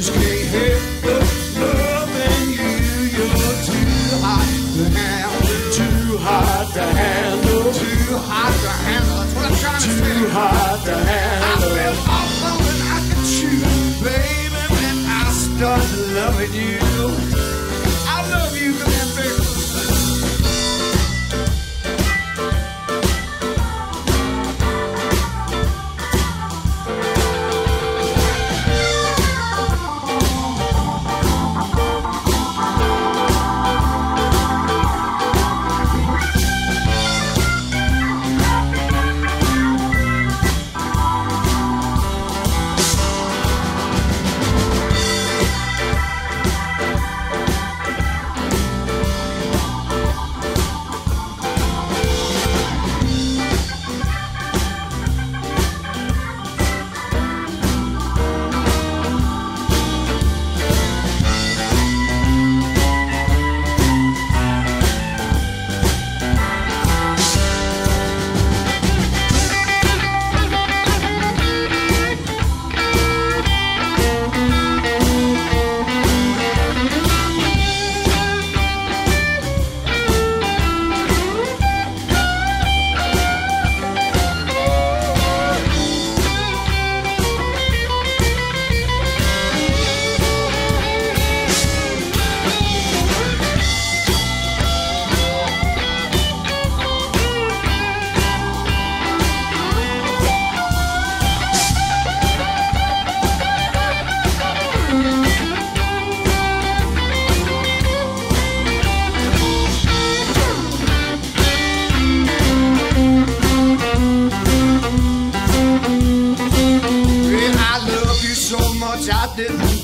just can't help loving you. You're too hot to handle, too hot to handle, Too hard to handle. I've been off than I can chew, baby. When I started loving you,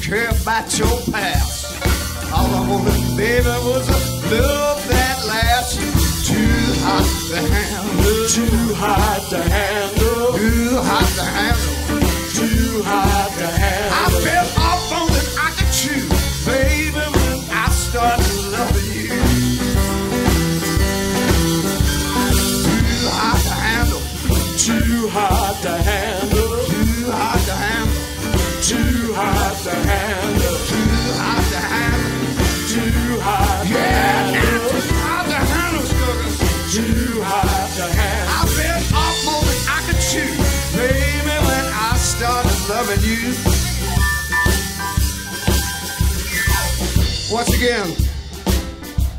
care about your past. All I wanted, baby, was a love that lasts. Too hot to handle, too hot to handle, too hot Once again,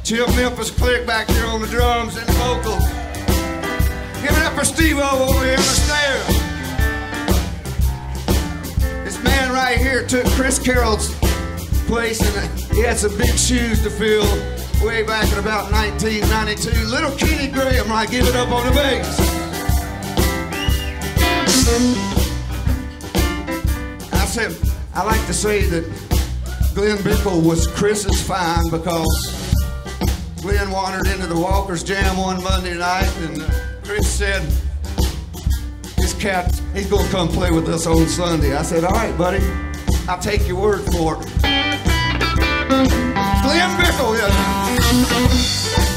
Chip Memphis Click back here on the drums and vocals. Give it up for Steve over here on the stairs. This man right here took Chris Carroll's place and he had some big shoes to fill way back in about 1992. Little Kenny Graham, right, give it up on the bass. I said, I like to say that Glenn Bickle was Chris's find because Glenn wandered into the Walker's Jam one Monday night, and uh, Chris said, "This cat, he's gonna come play with us on Sunday." I said, "All right, buddy, I'll take your word for it." Glenn Bickle, yeah.